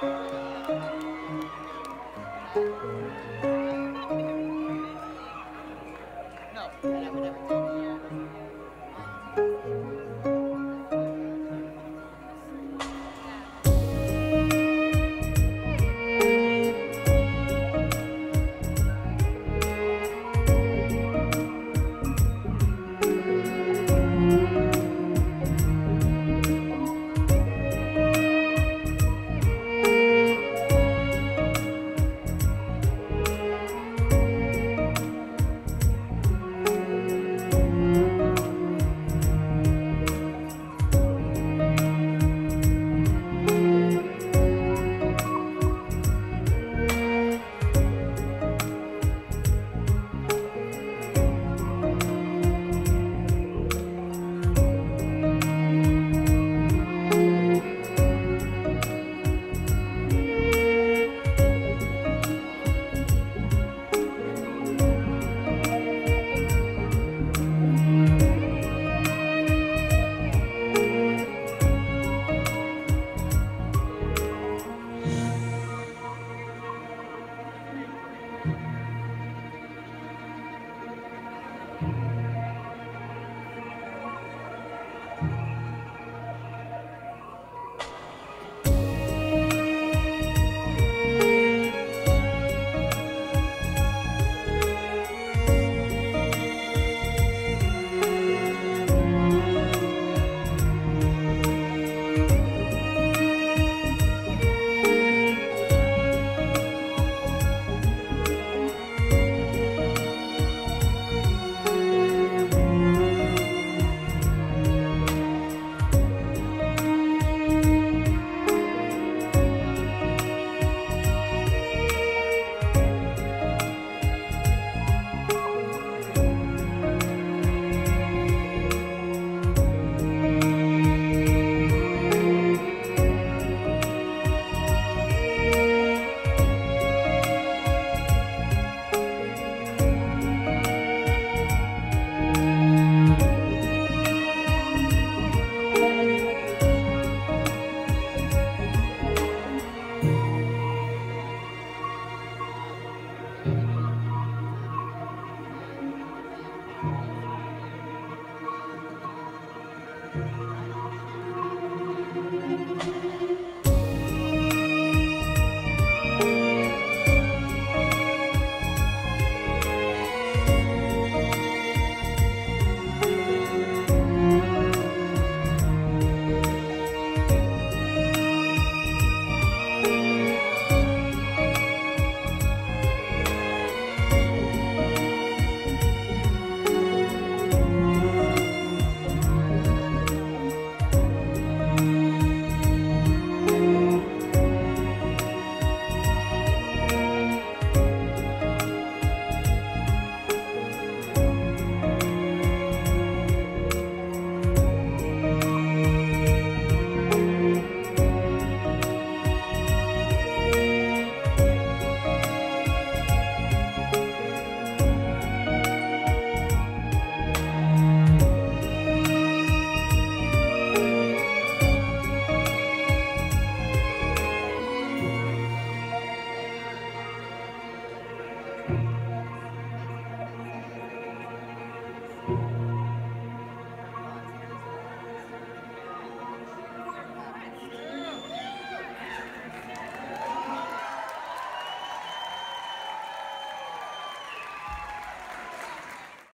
Thank you. Bye.